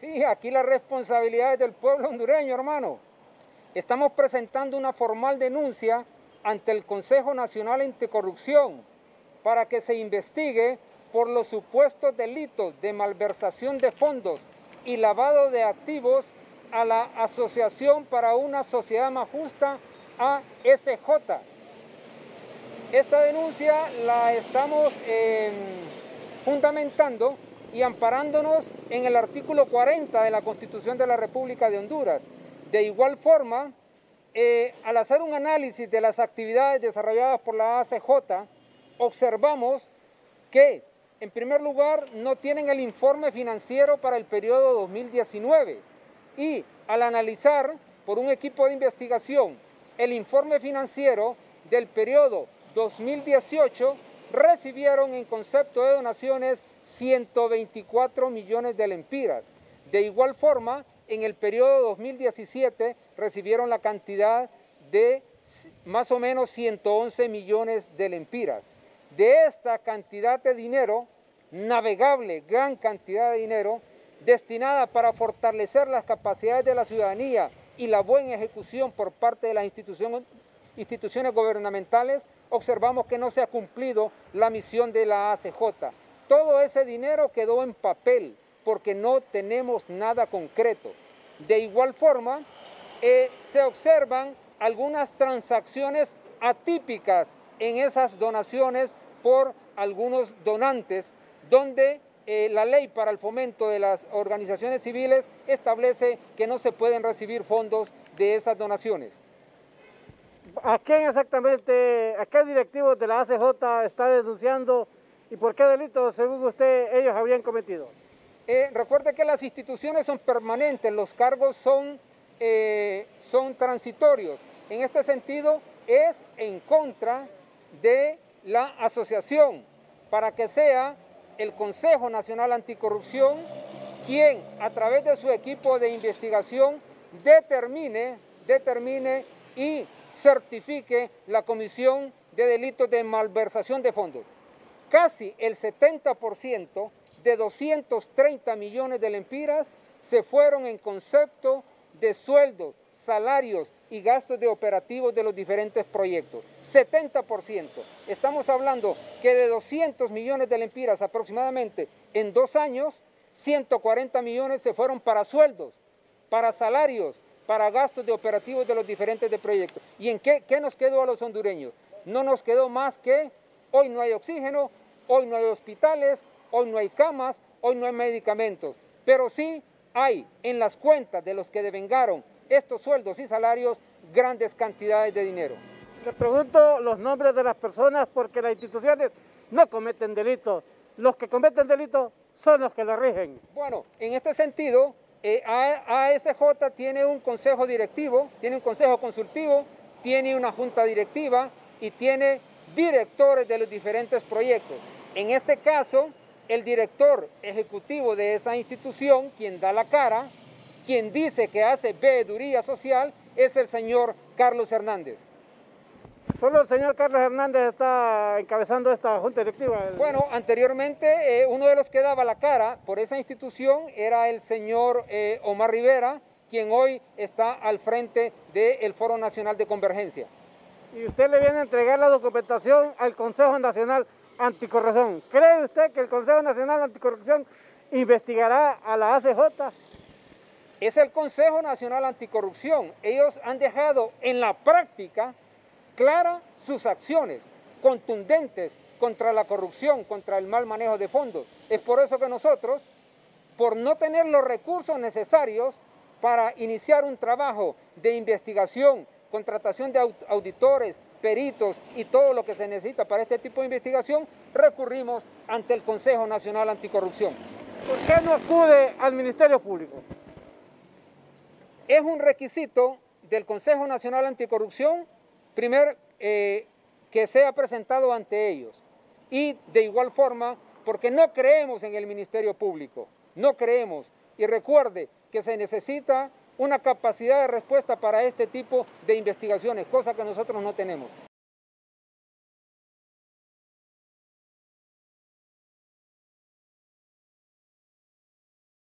Sí, aquí la responsabilidad es del pueblo hondureño, hermano. Estamos presentando una formal denuncia ante el Consejo Nacional Anticorrupción para que se investigue por los supuestos delitos de malversación de fondos y lavado de activos a la Asociación para una Sociedad Más Justa, ASJ. Esta denuncia la estamos em, fundamentando y amparándonos en el artículo 40 de la Constitución de la República de Honduras. De igual forma, eh, al hacer un análisis de las actividades desarrolladas por la ACJ, observamos que, en primer lugar, no tienen el informe financiero para el periodo 2019 y al analizar por un equipo de investigación el informe financiero del periodo 2018, recibieron en concepto de donaciones 124 millones de lempiras. De igual forma, en el periodo 2017 recibieron la cantidad de más o menos 111 millones de lempiras. De esta cantidad de dinero, navegable, gran cantidad de dinero, destinada para fortalecer las capacidades de la ciudadanía y la buena ejecución por parte de las instituciones, instituciones gubernamentales, observamos que no se ha cumplido la misión de la ACJ. Todo ese dinero quedó en papel porque no tenemos nada concreto. De igual forma, eh, se observan algunas transacciones atípicas en esas donaciones por algunos donantes, donde eh, la ley para el fomento de las organizaciones civiles establece que no se pueden recibir fondos de esas donaciones. ¿A quién exactamente, a qué directivos de la ACJ está denunciando y por qué delitos, según usted, ellos habían cometido? Eh, recuerde que las instituciones son permanentes, los cargos son, eh, son transitorios. En este sentido, es en contra de la asociación para que sea el Consejo Nacional Anticorrupción quien a través de su equipo de investigación determine, determine y certifique la comisión de delitos de malversación de fondos. Casi el 70% de 230 millones de lempiras se fueron en concepto de sueldos, salarios y gastos de operativos de los diferentes proyectos. 70%. Estamos hablando que de 200 millones de lempiras aproximadamente en dos años, 140 millones se fueron para sueldos, para salarios, para gastos de operativos de los diferentes de proyectos. ¿Y en qué, qué nos quedó a los hondureños? No nos quedó más que hoy no hay oxígeno, hoy no hay hospitales, hoy no hay camas, hoy no hay medicamentos, pero sí hay en las cuentas de los que devengaron estos sueldos y salarios grandes cantidades de dinero. Le pregunto los nombres de las personas porque las instituciones no cometen delitos. Los que cometen delitos son los que la rigen. Bueno, en este sentido, eh, ASJ tiene un consejo directivo, tiene un consejo consultivo, tiene una junta directiva y tiene directores de los diferentes proyectos. En este caso, el director ejecutivo de esa institución, quien da la cara, quien dice que hace veeduría social, es el señor Carlos Hernández. Solo el señor Carlos Hernández está encabezando esta junta directiva. Bueno, anteriormente eh, uno de los que daba la cara por esa institución era el señor eh, Omar Rivera, quien hoy está al frente del Foro Nacional de Convergencia. Y usted le viene a entregar la documentación al Consejo Nacional Anticorrupción. ¿Cree usted que el Consejo Nacional Anticorrupción investigará a la ACJ? Es el Consejo Nacional Anticorrupción. Ellos han dejado en la práctica clara sus acciones contundentes contra la corrupción, contra el mal manejo de fondos. Es por eso que nosotros, por no tener los recursos necesarios para iniciar un trabajo de investigación, contratación de auditores, peritos y todo lo que se necesita para este tipo de investigación, recurrimos ante el Consejo Nacional Anticorrupción. ¿Por qué no acude al Ministerio Público? Es un requisito del Consejo Nacional Anticorrupción, primero, eh, que sea presentado ante ellos. Y de igual forma, porque no creemos en el Ministerio Público, no creemos. Y recuerde que se necesita una capacidad de respuesta para este tipo de investigaciones, cosa que nosotros no tenemos.